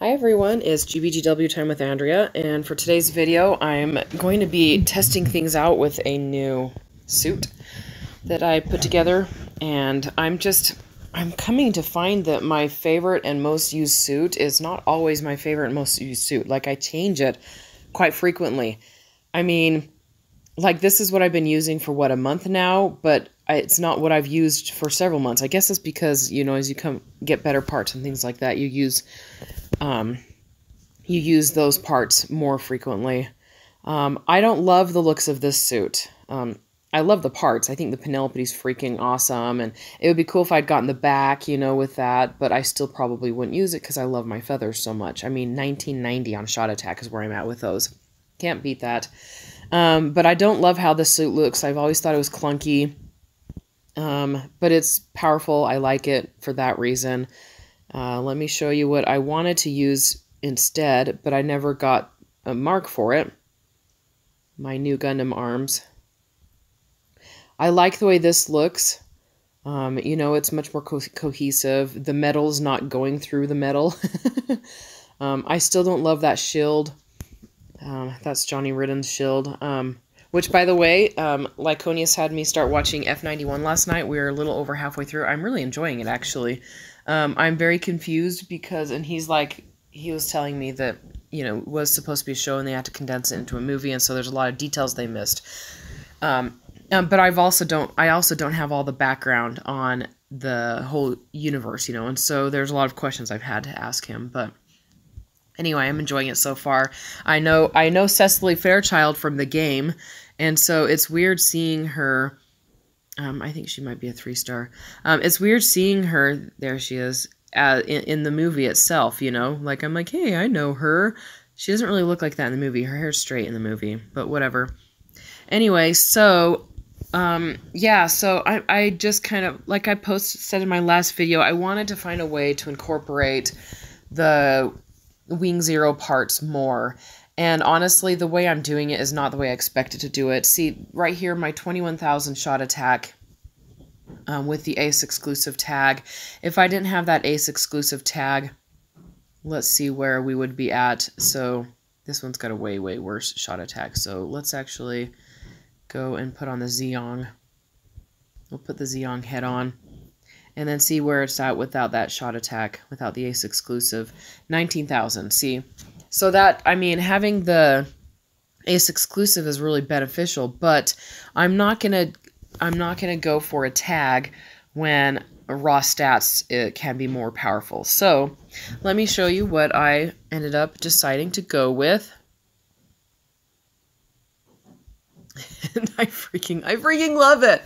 Hi everyone, it's GBGW time with Andrea, and for today's video, I'm going to be testing things out with a new suit that I put together, and I'm just, I'm coming to find that my favorite and most used suit is not always my favorite and most used suit. Like, I change it quite frequently. I mean, like, this is what I've been using for, what, a month now, but it's not what I've used for several months. I guess it's because, you know, as you come get better parts and things like that, you use um, you use those parts more frequently. Um, I don't love the looks of this suit. Um, I love the parts. I think the Penelope's freaking awesome, and it would be cool if I'd gotten the back, you know, with that, but I still probably wouldn't use it because I love my feathers so much. I mean, 1990 on Shot Attack is where I'm at with those. Can't beat that. Um, but I don't love how the suit looks. I've always thought it was clunky, um, but it's powerful. I like it for that reason. Uh, let me show you what I wanted to use instead, but I never got a mark for it. My new Gundam arms. I like the way this looks. Um, you know, it's much more co cohesive. The metal's not going through the metal. um, I still don't love that shield. Um, that's Johnny Ridden's shield. Um, which, by the way, um, Lyconius had me start watching F91 last night. We are a little over halfway through. I'm really enjoying it, actually. Um, I'm very confused because, and he's like, he was telling me that, you know, was supposed to be a show and they had to condense it into a movie, and so there's a lot of details they missed. Um, um, but I've also don't, I also don't have all the background on the whole universe, you know, and so there's a lot of questions I've had to ask him, but anyway, I'm enjoying it so far. I know, I know Cecily Fairchild from the game, and so it's weird seeing her um, I think she might be a three star. Um, it's weird seeing her. There she is uh, in, in the movie itself. You know, like I'm like, hey, I know her. She doesn't really look like that in the movie. Her hair's straight in the movie, but whatever. Anyway, so um, yeah, so I I just kind of like I posted said in my last video, I wanted to find a way to incorporate the Wing Zero parts more and honestly, the way I'm doing it is not the way I expected to do it. See, right here, my 21,000 shot attack um, with the Ace exclusive tag. If I didn't have that Ace exclusive tag, let's see where we would be at. So this one's got a way, way worse shot attack. So let's actually go and put on the Zeong. We'll put the Zeong head on and then see where it's at without that shot attack, without the Ace exclusive. 19,000. See, so that, I mean, having the Ace exclusive is really beneficial, but I'm not to I'm not to go for a tag when raw stats it can be more powerful. So, let me show you what I ended up deciding to go with. and I freaking I freaking love it.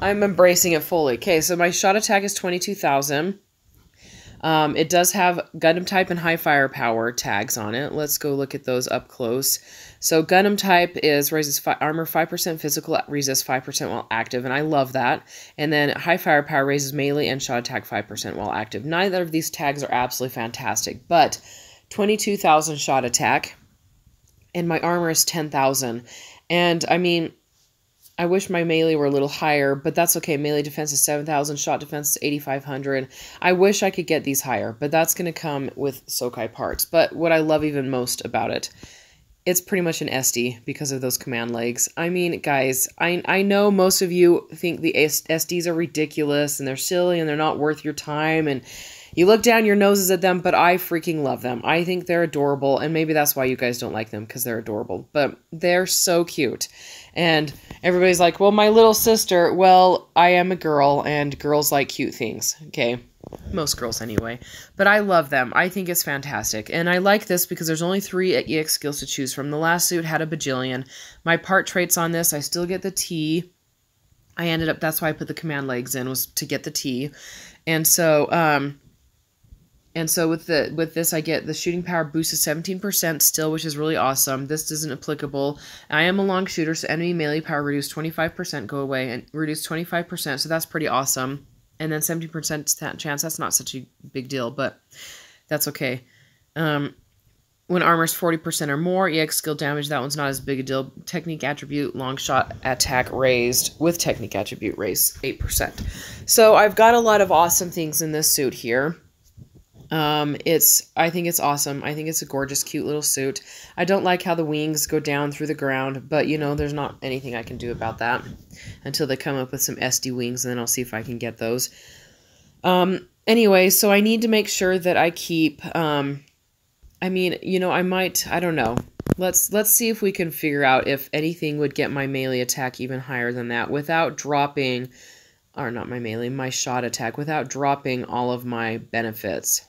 I'm embracing it fully. Okay, so my shot attack is 22,000. Um, it does have Gundam type and high firepower tags on it. Let's go look at those up close. So Gundam type is raises fi armor 5%, physical resist 5% while active, and I love that. And then high firepower raises melee and shot attack 5% while active. Neither of these tags are absolutely fantastic, but 22,000 shot attack, and my armor is 10,000. And I mean, I wish my melee were a little higher, but that's okay. Melee defense is 7,000, shot defense is 8,500. I wish I could get these higher, but that's going to come with Sokai parts. But what I love even most about it, it's pretty much an SD because of those command legs. I mean, guys, I, I know most of you think the SDs are ridiculous and they're silly and they're not worth your time and you look down your noses at them, but I freaking love them. I think they're adorable, and maybe that's why you guys don't like them because they're adorable. But they're so cute. And everybody's like, well, my little sister, well, I am a girl, and girls like cute things, okay? Most girls, anyway. But I love them. I think it's fantastic. And I like this because there's only three EX skills to choose from. The last suit had a bajillion. My part traits on this, I still get the T. I ended up, that's why I put the command legs in, was to get the T. And so, um, and so with the with this, I get the shooting power boost of 17% still, which is really awesome. This isn't applicable. I am a long shooter, so enemy melee power reduced 25%, go away, and reduce 25%, so that's pretty awesome. And then 70% chance, that's not such a big deal, but that's okay. Um, when armor's 40% or more, EX skill damage, that one's not as big a deal. Technique attribute, long shot attack raised with technique attribute raised 8%. So I've got a lot of awesome things in this suit here. Um, it's I think it's awesome. I think it's a gorgeous, cute little suit. I don't like how the wings go down through the ground, but you know, there's not anything I can do about that until they come up with some SD wings, and then I'll see if I can get those. Um, anyway, so I need to make sure that I keep. Um, I mean, you know, I might. I don't know. Let's let's see if we can figure out if anything would get my melee attack even higher than that without dropping, or not my melee, my shot attack without dropping all of my benefits.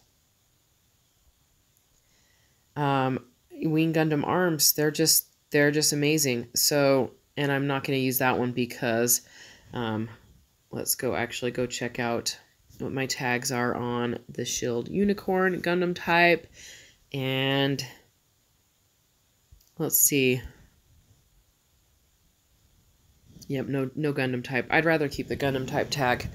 Um, Wing Gundam arms, they're just they're just amazing. So, and I'm not going to use that one because, um, let's go actually go check out what my tags are on the Shield Unicorn Gundam type, and let's see. Yep, no no Gundam type. I'd rather keep the Gundam type tag.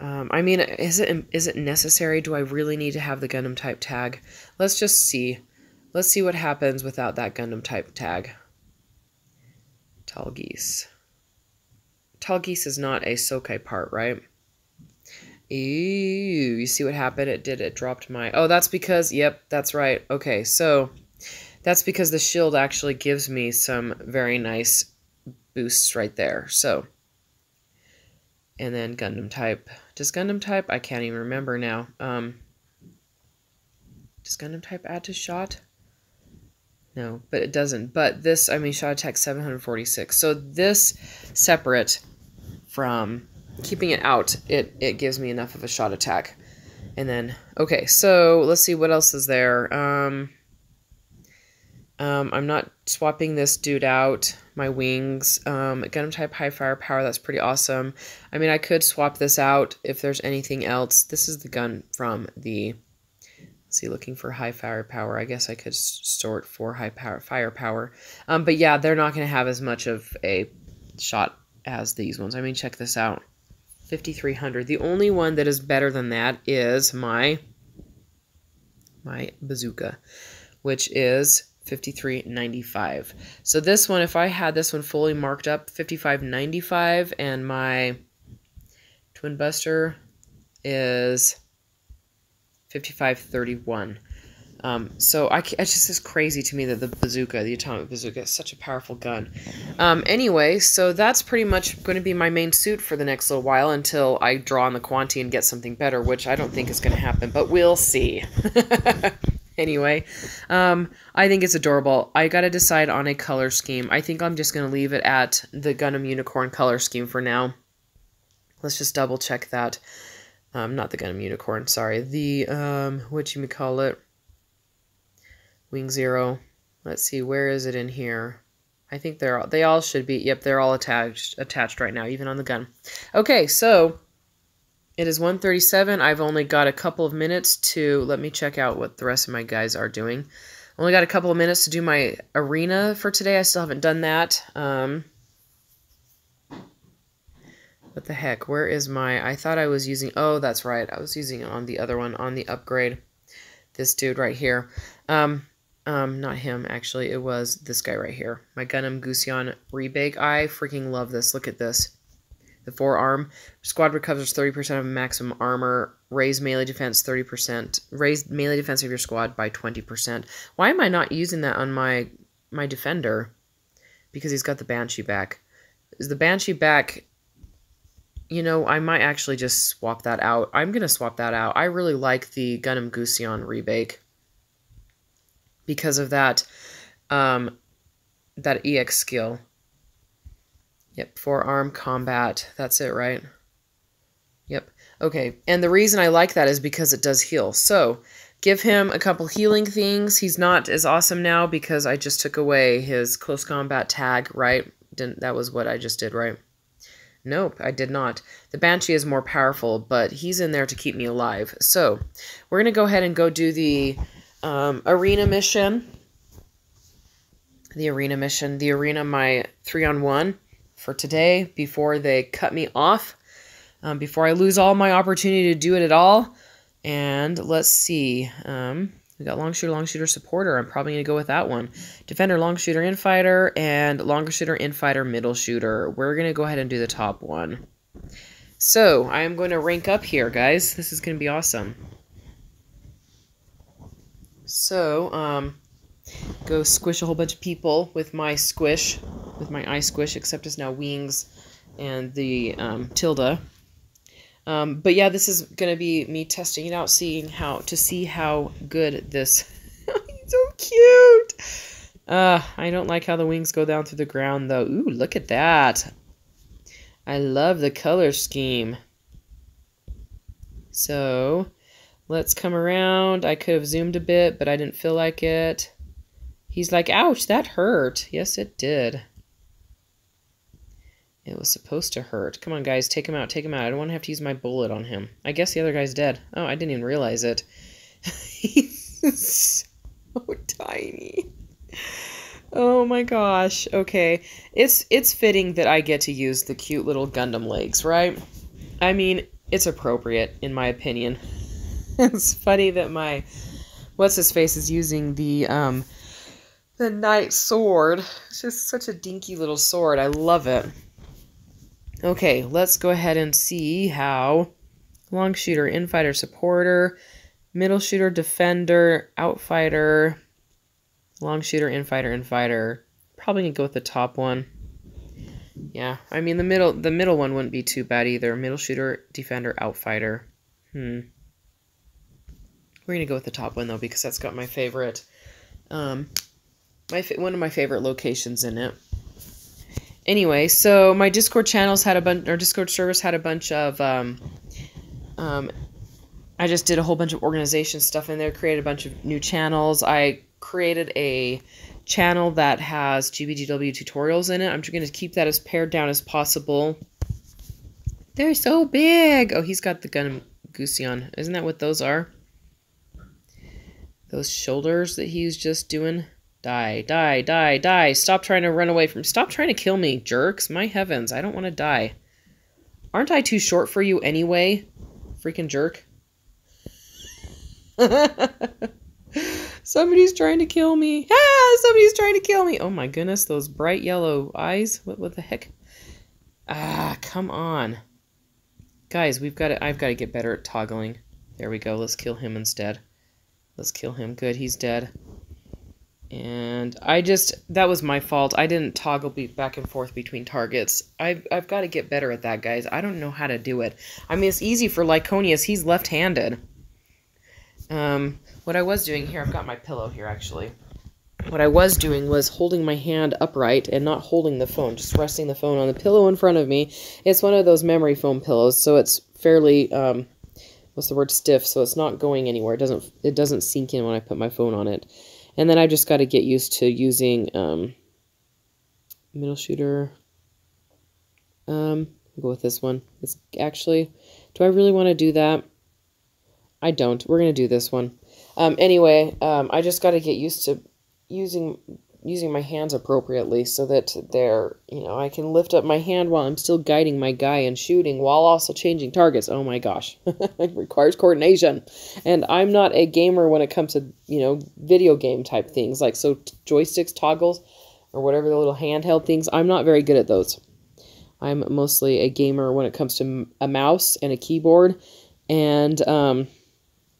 Um, I mean, is it is it necessary? Do I really need to have the Gundam type tag? Let's just see. Let's see what happens without that Gundam type tag. Tallgeese. Tallgeese is not a Sokai part, right? Ew, you see what happened? It did, it dropped my... Oh, that's because, yep, that's right. Okay, so that's because the shield actually gives me some very nice boosts right there. So, and then Gundam type does Gundam type? I can't even remember now. Um, does Gundam type add to shot? No, but it doesn't. But this, I mean, shot attack 746. So this separate from keeping it out, it, it gives me enough of a shot attack. And then, okay, so let's see what else is there. Um, um, I'm not swapping this dude out. My wings. Um, Gundam type high firepower. That's pretty awesome. I mean, I could swap this out if there's anything else. This is the gun from the. Let's see, looking for high firepower. I guess I could sort for high power firepower. Um, but yeah, they're not going to have as much of a shot as these ones. I mean, check this out. 5300. The only one that is better than that is my my bazooka, which is 53.95. So this one, if I had this one fully marked up, 55.95, and my Twin Buster is 55.31. Um, so I, it's just is crazy to me that the bazooka, the atomic bazooka, is such a powerful gun. Um, anyway, so that's pretty much going to be my main suit for the next little while until I draw on the Quanti and get something better, which I don't think is going to happen, but we'll see. anyway, um, I think it's adorable. I gotta decide on a color scheme. I think I'm just gonna leave it at the Gundam Unicorn color scheme for now. Let's just double check that. Um, not the Gundam Unicorn, sorry. The, um, what you may call it? Wing Zero. Let's see, where is it in here? I think they're all, they all should be, yep, they're all attached, attached right now, even on the gun. Okay, so it is 137. I've only got a couple of minutes to let me check out what the rest of my guys are doing. Only got a couple of minutes to do my arena for today. I still haven't done that. Um, what the heck? Where is my... I thought I was using... Oh, that's right. I was using it on the other one, on the upgrade. This dude right here. Um, um, not him, actually. It was this guy right here. My Gundam Gusion Rebake. I freaking love this. Look at this the forearm. Squad recovers 30% of maximum armor. Raise melee defense 30%. Raise melee defense of your squad by 20%. Why am I not using that on my my defender? Because he's got the Banshee back. Is the Banshee back... You know, I might actually just swap that out. I'm going to swap that out. I really like the Gundam Gusion rebake. Because of that, um, that EX skill. Yep, forearm combat. That's it, right? Yep. Okay, and the reason I like that is because it does heal. So, give him a couple healing things. He's not as awesome now because I just took away his close combat tag, right? Didn't that was what I just did, right? Nope, I did not. The Banshee is more powerful, but he's in there to keep me alive. So, we're going to go ahead and go do the um, arena mission. The arena mission. The arena, my three-on-one for today before they cut me off, um, before I lose all my opportunity to do it at all. And let's see. Um, we got long shooter, long shooter, supporter. I'm probably going to go with that one. Defender, long shooter, infighter, and longer shooter, infighter, middle shooter. We're going to go ahead and do the top one. So, I am going to rank up here, guys. This is going to be awesome. So, um, go squish a whole bunch of people with my squish, with my eye squish, except it's now wings and the um, tilde. Um, but yeah, this is gonna be me testing it out, seeing how to see how good this. So cute. Uh, I don't like how the wings go down through the ground though. Ooh, look at that. I love the color scheme. So, let's come around. I could have zoomed a bit, but I didn't feel like it. He's like, ouch, that hurt. Yes, it did. It was supposed to hurt. Come on, guys, take him out, take him out. I don't want to have to use my bullet on him. I guess the other guy's dead. Oh, I didn't even realize it. He's so tiny. Oh my gosh. Okay. It's it's fitting that I get to use the cute little Gundam legs, right? I mean, it's appropriate in my opinion. it's funny that my what's his face is using the um the knight sword. It's just such a dinky little sword. I love it. Okay, let's go ahead and see how long shooter, infighter, supporter, middle shooter, defender, outfighter, long shooter, infighter, infighter. Probably gonna go with the top one. Yeah, I mean the middle the middle one wouldn't be too bad either. Middle shooter, defender, outfighter. Hmm. We're gonna go with the top one though because that's got my favorite, um, my one of my favorite locations in it. Anyway, so my Discord channels had a bunch, or Discord service had a bunch of, um, um, I just did a whole bunch of organization stuff in there, created a bunch of new channels. I created a channel that has GBGW tutorials in it. I'm just going to keep that as pared down as possible. They're so big. Oh, he's got the gun Gusion. Isn't that what those are? Those shoulders that he's just doing. Die, die, die, die. Stop trying to run away from... Stop trying to kill me, jerks. My heavens, I don't want to die. Aren't I too short for you anyway? Freaking jerk. Somebody's trying to kill me. Ah, somebody's trying to kill me. Oh my goodness, those bright yellow eyes. What, what the heck? Ah, come on. Guys, we've got to, I've got to get better at toggling. There we go. Let's kill him instead. Let's kill him. Good, he's dead. And I just, that was my fault. I didn't toggle back and forth between targets. I've, I've got to get better at that, guys. I don't know how to do it. I mean, it's easy for Lyconius. He's left-handed. Um, what I was doing here, I've got my pillow here, actually. What I was doing was holding my hand upright and not holding the phone, just resting the phone on the pillow in front of me. It's one of those memory foam pillows, so it's fairly, um, what's the word, stiff, so it's not going anywhere. It doesn't, it doesn't sink in when I put my phone on it. And then I just got to get used to using um, middle shooter. Um, I'll go with this one. It's actually, do I really want to do that? I don't. We're going to do this one. Um, anyway, um, I just got to get used to using using my hands appropriately so that they're, you know, I can lift up my hand while I'm still guiding my guy and shooting while also changing targets. Oh my gosh. it requires coordination. And I'm not a gamer when it comes to, you know, video game type things like so joysticks, toggles, or whatever the little handheld things. I'm not very good at those. I'm mostly a gamer when it comes to a mouse and a keyboard. And um,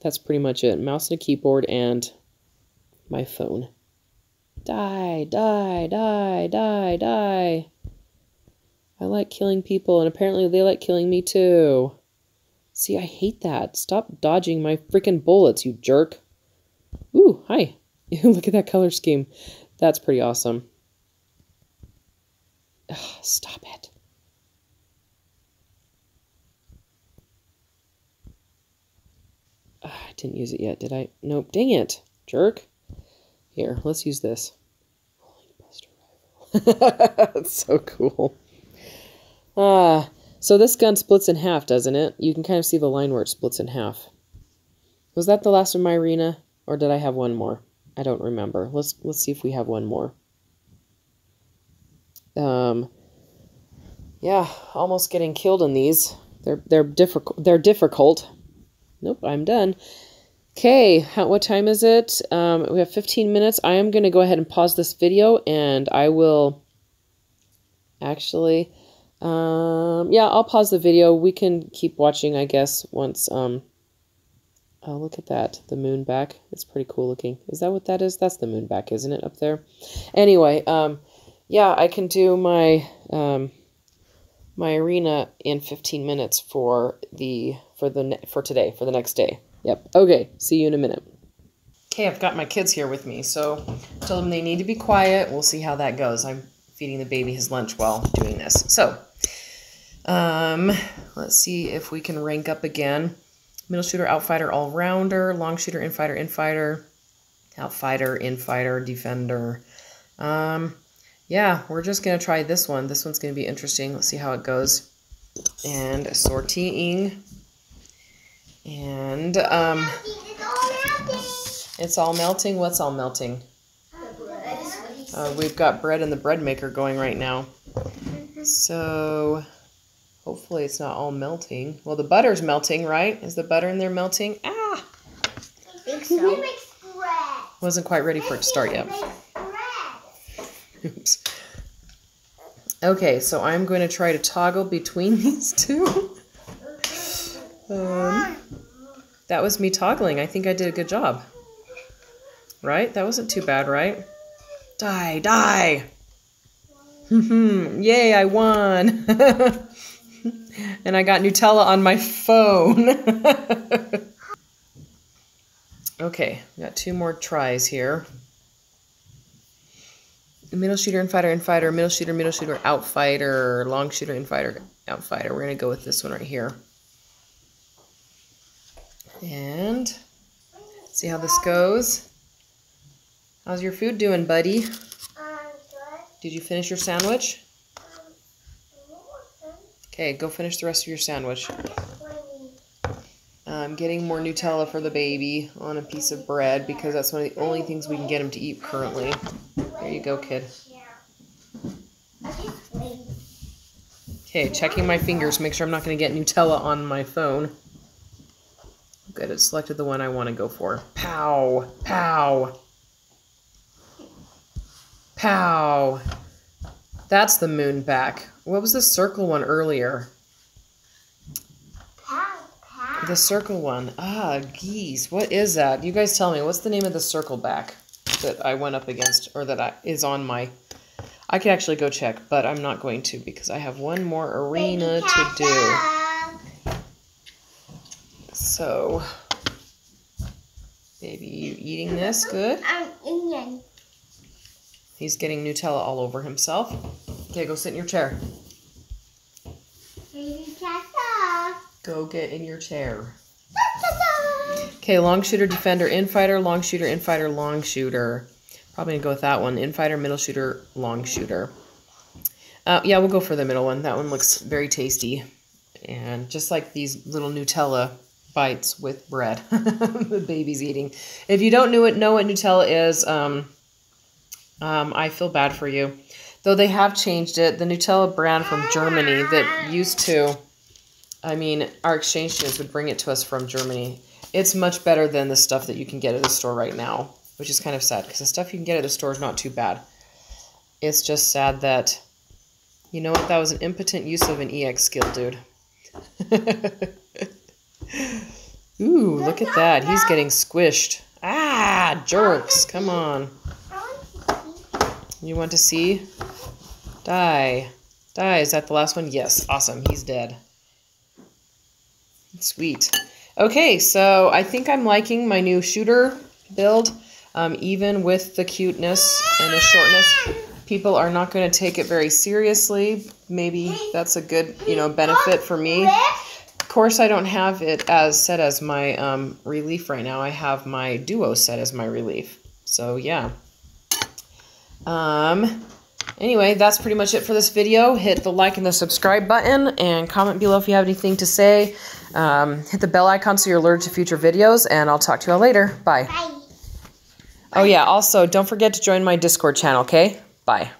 that's pretty much it. Mouse and a keyboard and my phone. Die, die, die, die, die. I like killing people, and apparently they like killing me too. See, I hate that. Stop dodging my freaking bullets, you jerk. Ooh, hi. Look at that color scheme. That's pretty awesome. Ugh, stop it. Ugh, I didn't use it yet, did I? Nope, dang it, jerk. Here, let's use this. That's so cool. Ah, so this gun splits in half, doesn't it? You can kind of see the line where it splits in half. Was that the last of my arena, or did I have one more? I don't remember. Let's let's see if we have one more. Um, yeah, almost getting killed in these. They're they're difficult. They're difficult. Nope, I'm done. Okay, what time is it? Um, we have 15 minutes. I am going to go ahead and pause this video and I will actually, um, yeah, I'll pause the video. We can keep watching, I guess, once, um, Oh, look at that. The moon back. It's pretty cool looking. Is that what that is? That's the moon back, isn't it, up there? Anyway, um, yeah, I can do my um, my arena in 15 minutes for the for the for today, for the next day. Yep. Okay, see you in a minute. Okay, I've got my kids here with me, so I told them they need to be quiet. We'll see how that goes. I'm feeding the baby his lunch while doing this. So, um, let's see if we can rank up again. Middle shooter, outfighter, all rounder, long shooter, infighter, infighter, outfighter, infighter, defender. Um, yeah, we're just going to try this one. This one's going to be interesting. Let's see how it goes. And sorting. And, um, it's all melting. What's all melting? Uh, we've got bread in the bread maker going right now. So hopefully it's not all melting. Well, the butter's melting, right? Is the butter in there melting? Ah! So. Wasn't quite ready for it to start yet. Oops. Okay, so I'm going to try to toggle between these two. Um, that was me toggling. I think I did a good job. Right? That wasn't too bad, right? Die, die! Yay, I won! and I got Nutella on my phone. okay, got two more tries here. Middle shooter, infighter, infighter, middle shooter, middle shooter, outfighter, long shooter, infighter, outfighter. We're going to go with this one right here. And see how this goes. How's your food doing, buddy? Good. Did you finish your sandwich? Okay, go finish the rest of your sandwich. I'm getting more Nutella for the baby on a piece of bread because that's one of the only things we can get him to eat currently. There you go, kid. Okay, checking my fingers, to make sure I'm not going to get Nutella on my phone. Good, it selected the one I want to go for. Pow! Pow! Pow! That's the moon back. What was the circle one earlier? Pow, pow. The circle one. Ah, geez. What is that? You guys tell me. What's the name of the circle back that I went up against or that I, is on my... I could actually go check, but I'm not going to because I have one more arena to do. So, baby, you eating this? Good? I'm eating. He's getting Nutella all over himself. Okay, go sit in your chair. Go get in your chair. Okay, long shooter, defender, infighter, long shooter, infighter, long shooter. Probably gonna go with that one. Infighter, middle shooter, long shooter. Uh, yeah, we'll go for the middle one. That one looks very tasty. And just like these little Nutella bites with bread the baby's eating. If you don't know what, know what Nutella is, um, um, I feel bad for you. Though they have changed it. The Nutella brand from Germany that used to, I mean, our exchange students would bring it to us from Germany. It's much better than the stuff that you can get at the store right now, which is kind of sad because the stuff you can get at the store is not too bad. It's just sad that, you know what, that was an impotent use of an EX skill, dude. Ooh, look at that. He's getting squished. Ah, jerks. Come on. You want to see? Die. Die. Is that the last one? Yes. Awesome. He's dead. Sweet. Okay, so I think I'm liking my new shooter build. Um, even with the cuteness and the shortness, people are not going to take it very seriously. Maybe that's a good, you know, benefit for me. Of course, I don't have it as set as my um, relief right now. I have my duo set as my relief. So, yeah. Um, anyway, that's pretty much it for this video. Hit the like and the subscribe button and comment below if you have anything to say. Um, hit the bell icon so you're alerted to future videos, and I'll talk to you all later. Bye. Bye. Oh, yeah, also, don't forget to join my Discord channel, okay? Bye.